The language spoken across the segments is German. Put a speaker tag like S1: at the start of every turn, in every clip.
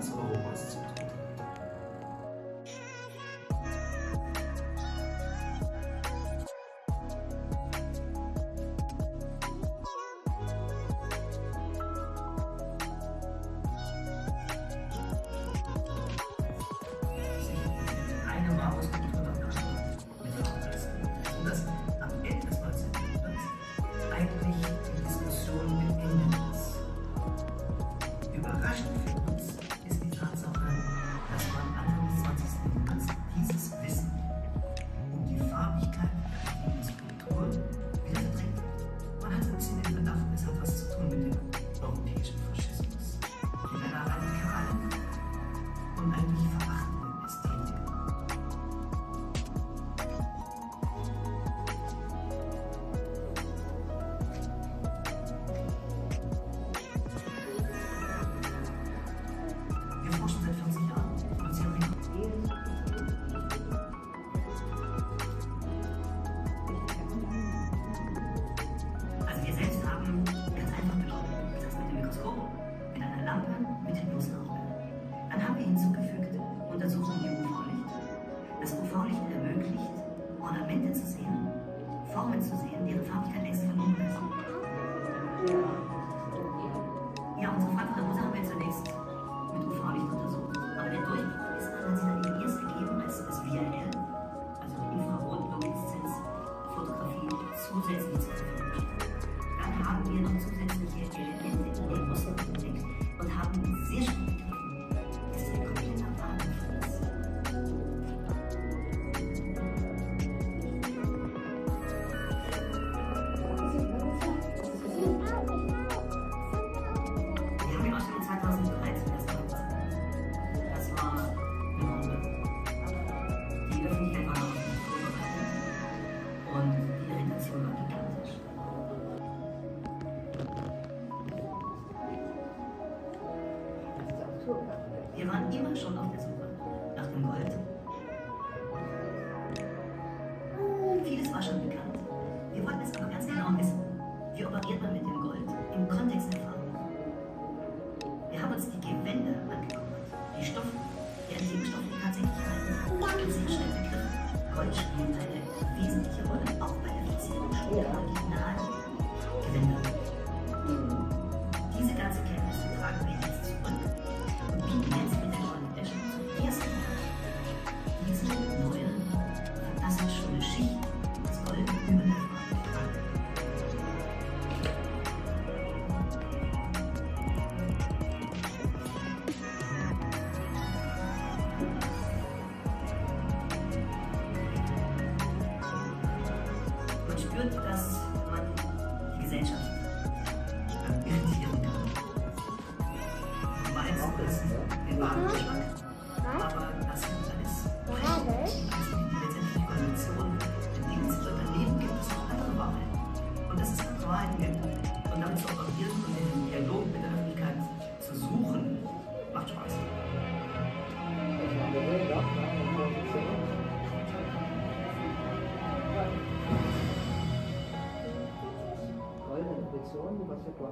S1: 伺候我自己 Lampe mit Hypnosnachbild. Dann haben wir hinzugefügt Untersuchung im UV-Licht. Das UV-Licht ermöglicht, Ornamente zu sehen, Formen zu sehen, deren Farbigkeit längst verloren ist. Ja, unsere Frankfurter Mutter haben wir zunächst mit UV-Licht untersucht. Aber der Durchbruch ist dann als dann ihr erst gegeben, als das VRL, also Infrarot-Lumineszenz, Fotografie zusätzlich zu Verfügung steht. Dann haben wir noch zusätzliche Elemente in der Brust. Видишь? haben uns die Gewände angeguckt. Die Stoffe, deren Lebensstoffe die tatsächlich halten, haben, sind sehr schnell begriffen. Gold spielt eine wesentliche Rolle, auch bei der Verzierung.
S2: Ja. Original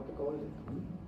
S2: 的高一。